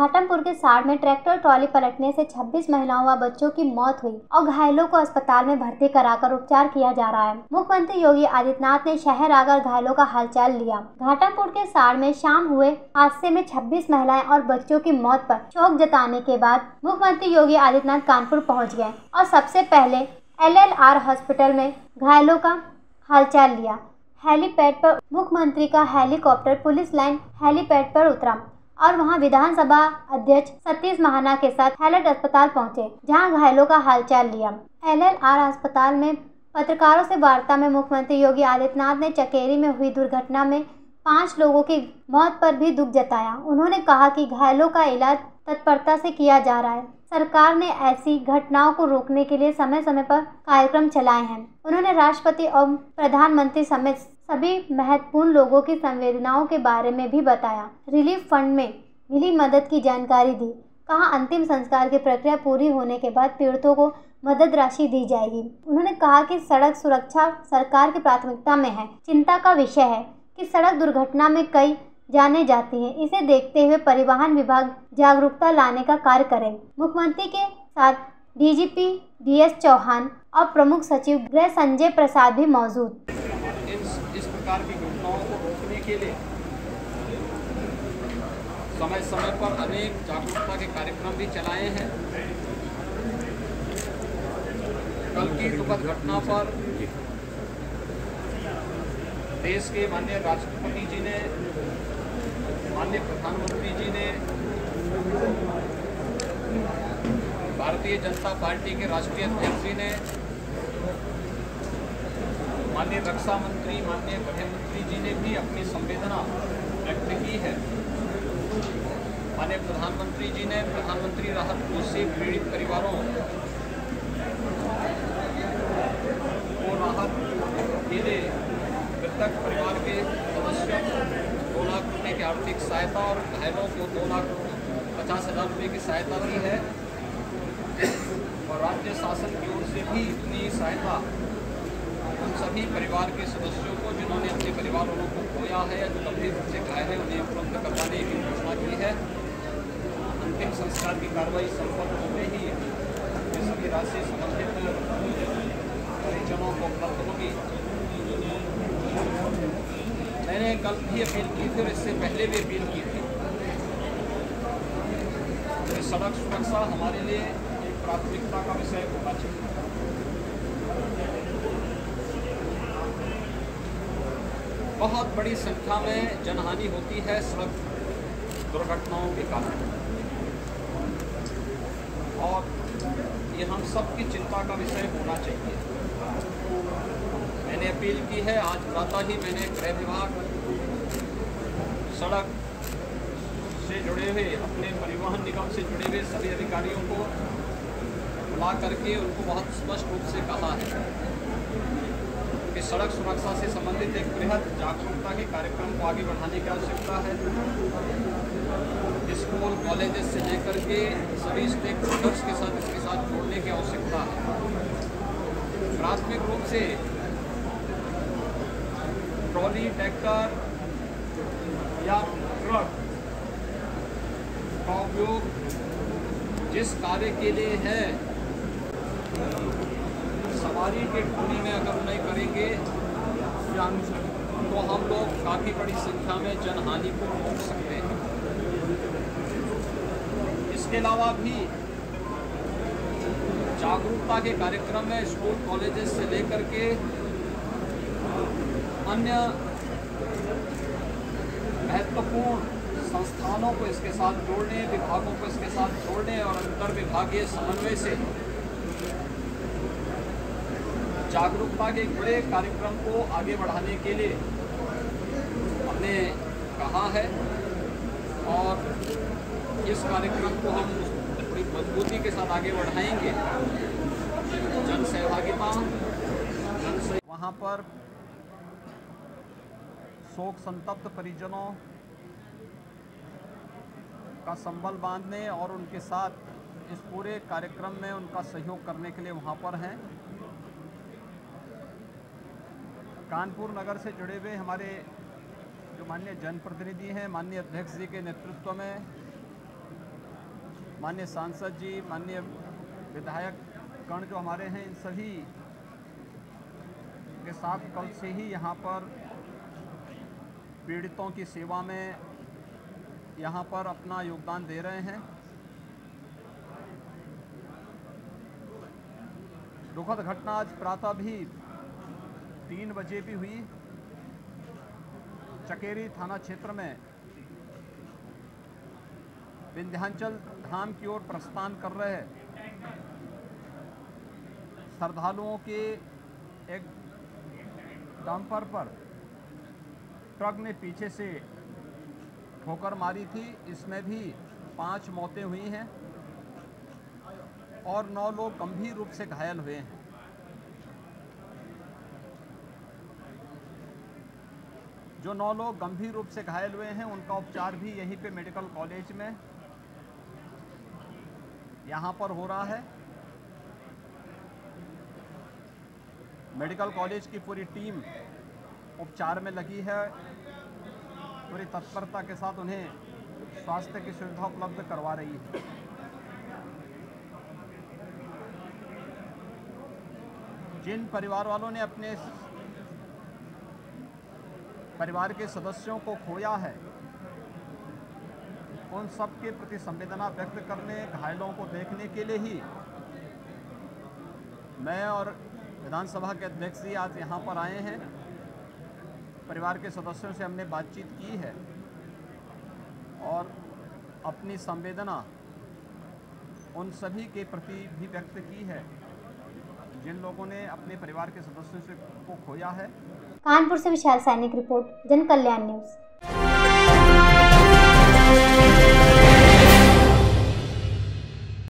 घाटमपुर के साड़ में tractor trolley पलटने से 26 महिलाओं व बच्चों की मौत हुई। और घायलों को अस्पताल में भर्ती कराकर उपचार किया जा रहा है। मुख्यमंत्री योगी आदित्यनाथ ने शहर आकर घायलों का हालचाल लिया। घाटमपुर के साड़ में शाम हुए हादसे में 26 महिलाएँ और बच्चों की मौत पर शोक जताने के बाद मुख्यमंत्री योगी आदित्यनाथ कानपुर पहुँच गए और सबसे पहले एलएलआर हॉस्पिटल में घायलों का हालचाल लिया। हेलीपैड पर मुख्यमंत्री का हेलीकॉप्टर पुलिस लाइन हेलीपैड पर उतरा। और वहाँ विधानसभा अध्यक्ष सतीश महाना के साथ हैलट अस्पताल पहुँचे, जहाँ घायलों का हालचाल लिया। एलएलआर अस्पताल में पत्रकारों से वार्ता में मुख्यमंत्री योगी आदित्यनाथ ने चकेरी में हुई दुर्घटना में पाँच लोगों की मौत पर भी दुख जताया। उन्होंने कहा कि घायलों का इलाज तत्परता से किया जा रहा है। सरकार ने ऐसी घटनाओं को रोकने के लिए समय समय पर कार्यक्रम चलाए हैं। उन्होंने राष्ट्रपति और प्रधानमंत्री समेत सभी महत्वपूर्ण लोगों की संवेदनाओं के बारे में भी बताया। रिलीफ फंड में मिली मदद की जानकारी दी। कहा, अंतिम संस्कार की प्रक्रिया पूरी होने के बाद पीड़ितों को मदद राशि दी जाएगी। उन्होंने कहा कि सड़क सुरक्षा सरकार की प्राथमिकता में है। चिंता का विषय है कि सड़क दुर्घटना में कई जाने जाती हैं। इसे देखते हुए परिवहन विभाग जागरूकता लाने का कार्य करें। मुख्यमंत्री के साथ डीजीपी डीएस चौहान और प्रमुख सचिव गृह संजय प्रसाद भी मौजूद। प्रकार की घटनाओं को रोकने के लिए समय समय पर अनेक जागरूकता के कार्यक्रम भी चलाए हैं। कल की दुखद घटना पर देश के माननीय राष्ट्रपति जी ने, माननीय प्रधानमंत्री जी ने, भारतीय जनता पार्टी के राष्ट्रीय अध्यक्ष जी ने माननीय रक्षा मंत्री माननीय गृह मंत्री जी ने भी अपनी संवेदना व्यक्त की है। माननीय प्रधानमंत्री जी ने प्रधानमंत्री राहत कोष से पीड़ित परिवारों को राहत लिए मृतक परिवार के सदस्यों को दो लाख रुपये की आर्थिक सहायता और घायलों को दो लाख पचास हज़ार रुपये की सहायता दी है। और राज्य शासन की ओर से भी इतनी सहायता उन सभी परिवार के सदस्यों को, जिन्होंने अपने परिवार वालों को खोया है या जो गंभीर रूप से घायल है, उन्हें उपलब्ध करवाने की घोषणा की है। अंतिम संस्कार की कार्रवाई संपन्न होते ही सभी राशि संबंधित परिजनों को उपलब्ध होगी। मैंने कल भी अपील की थी और इससे पहले भी अपील की थी। सड़क सुरक्षा हमारे लिए एक प्राथमिकता का विषय होना चाहिए। बहुत बड़ी संख्या में जनहानि होती है सड़क दुर्घटनाओं के कारण। और ये हम सबकी चिंता का विषय होना चाहिए। मैंने अपील की है, आज प्रातः ही मैंने गृह विभाग सड़क से जुड़े हुए, अपने परिवहन निगम से जुड़े हुए सभी अधिकारियों को बुला करके उनको बहुत स्पष्ट रूप से कहा है। कि सड़क सुरक्षा से संबंधित एक बृहद जागरूकता के कार्यक्रम को आगे बढ़ाने की आवश्यकता है। स्कूल, कॉलेजेस से लेकर के सभी स्टेक होल्डर्स के साथ इसके साथ जोड़ने की आवश्यकता है। प्राथमिक रूप से ट्रॉली ट्रैक्टर या ट्रक का उपयोग जिस कार्य के लिए है सवारी के ढोने में अगर नहीं करेंगे तो हम लोग काफ़ी बड़ी संख्या में जनहानि को रोक सकते हैं। इसके अलावा भी जागरूकता के कार्यक्रम में स्कूल, कॉलेजेस से लेकर के अन्य महत्वपूर्ण संस्थानों को इसके साथ जोड़ने, विभागों को इसके साथ जोड़ने और अंतर विभागीय समन्वय से जागरूकता के बड़े कार्यक्रम को आगे बढ़ाने के लिए हमने कहा है और इस कार्यक्रम को हम बड़ी मजबूती के साथ आगे बढ़ाएँगे जन सहभागिता जन. वहाँ पर शोक संतप्त परिजनों का संबल बांधने और उनके साथ इस पूरे कार्यक्रम में उनका सहयोग करने के लिए वहाँ पर हैं कानपुर नगर से जुड़े हुए हमारे जो माननीय जनप्रतिनिधि हैं, माननीय अध्यक्ष जी के नेतृत्व में, माननीय सांसद जी, माननीय विधायक गण जो हमारे हैं, इन सभी के साथ कल से ही यहाँ पर पीड़ितों की सेवा में यहाँ पर अपना योगदान दे रहे हैं। दुखद घटना आज प्रातः भी तीन बजे भी हुई। चकेरी थाना क्षेत्र में विंध्याचल धाम की ओर प्रस्थान कर रहे श्रद्धालुओं के एक डंपर पर ट्रक ने पीछे से ठोकर मारी थी। इसमें भी पाँच मौतें हुई हैं और नौ लोग गंभीर रूप से घायल हुए हैं। जो नौ लोग गंभीर रूप से घायल हुए हैं, उनका उपचार भी यहीं पे मेडिकल कॉलेज में यहाँ पर हो रहा है। मेडिकल कॉलेज की पूरी टीम उपचार में लगी है। पूरी तत्परता के साथ उन्हें स्वास्थ्य की सुविधा उपलब्ध करवा रही है। जिन परिवार वालों ने अपने परिवार के सदस्यों को खोया है। उन सब के प्रति संवेदना व्यक्त करने, घायलों को देखने के लिए ही मैं और विधानसभा के अध्यक्ष जी आज यहाँ पर आए हैं। परिवार के सदस्यों से हमने बातचीत की है और अपनी संवेदना उन सभी के प्रति भी व्यक्त की है। जिन लोगों ने अपने परिवार के सदस्यों से को खोया है। कानपुर से विशाल सैनिक रिपोर्ट जन कल्याण न्यूज़।